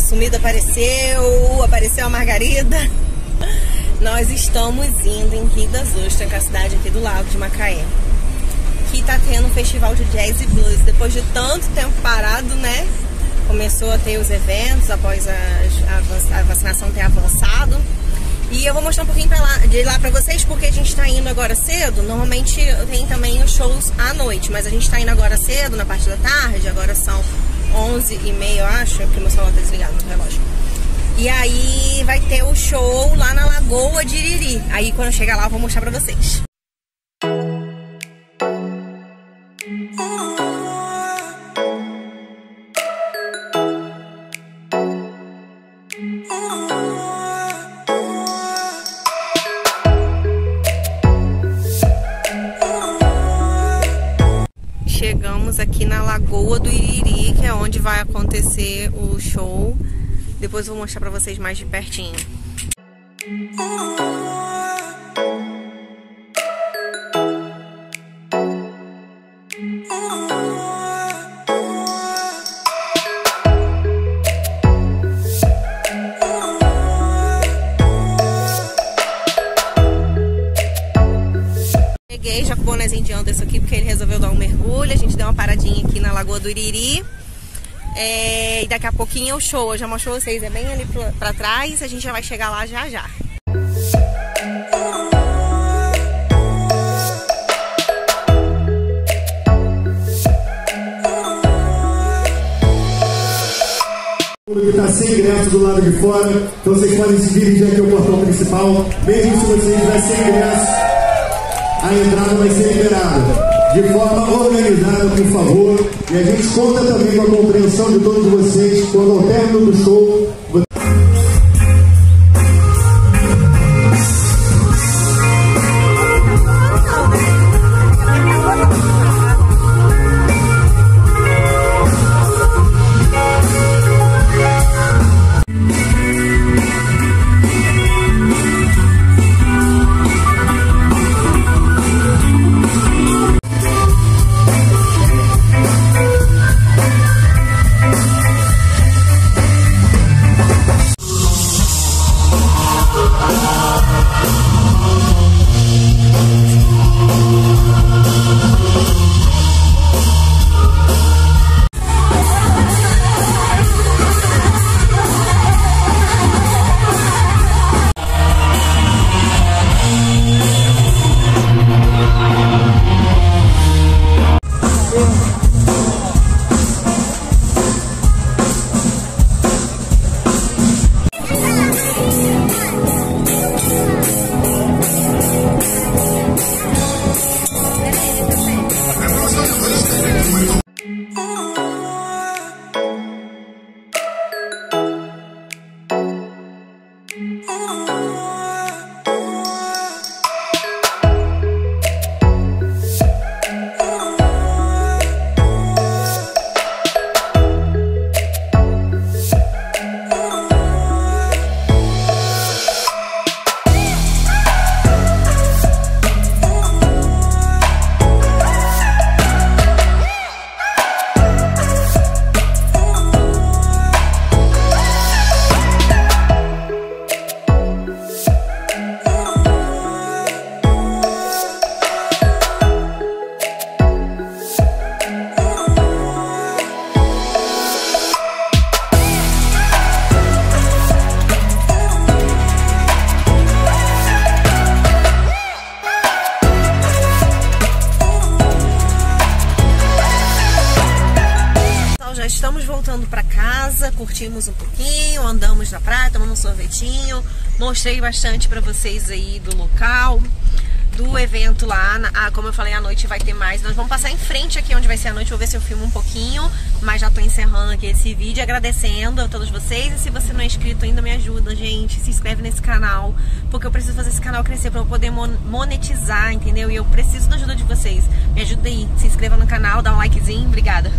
uma sumida apareceu, apareceu a Margarida. Nós estamos indo em Rio das Ostras, que é a cidade aqui do lado de Macaé. Que tá tendo um festival de jazz e blues. Depois de tanto tempo parado, né? Começou a ter os eventos após a, a, a vacinação ter avançado. E eu vou mostrar um pouquinho pra lá, de lá pra vocês, porque a gente tá indo agora cedo. Normalmente tem também os shows à noite, mas a gente tá indo agora cedo, na parte da tarde. Agora são 11 e meia, eu acho, porque meu celular tá desligado no relógio. E aí vai ter o show lá na Lagoa de Iriri. Aí quando eu chegar lá eu vou mostrar pra vocês. Chegamos aqui na Lagoa do Iriri, que é onde vai acontecer o show. Depois eu vou mostrar pra vocês mais de pertinho. Cheguei de Anderson aqui, porque ele resolveu dar um mergulho. A gente deu uma paradinha aqui na Lagoa do Iriri. É, e daqui a pouquinho é o show. Eu já mostro vocês, é bem ali pra, trás. A gente já vai chegar lá já já. que está sem ingresso do lado de fora, então vocês podem se dirigir aqui ao portão principal, mesmo se você estiver sem ingresso, a entrada vai ser liberada. De forma organizada, por favor, e a gente conta também com a compreensão de todos vocês. Quando ao término do show Oh, oh, estamos voltando para casa, curtimos um pouquinho, andamos na praia, tomamos um sorvetinho, mostrei bastante para vocês aí do local, do evento lá. Ah, como eu falei, à noite vai ter mais. Nós vamos passar em frente aqui onde vai ser a noite, vou ver se eu filmo um pouquinho, mas já tô encerrando aqui esse vídeo, agradecendo a todos vocês. E se você não é inscrito ainda, me ajuda, gente, se inscreve nesse canal, porque eu preciso fazer esse canal crescer para eu poder monetizar, entendeu? E eu preciso da ajuda de vocês. Me ajuda aí, se inscreva no canal, dá um likezinho, obrigada.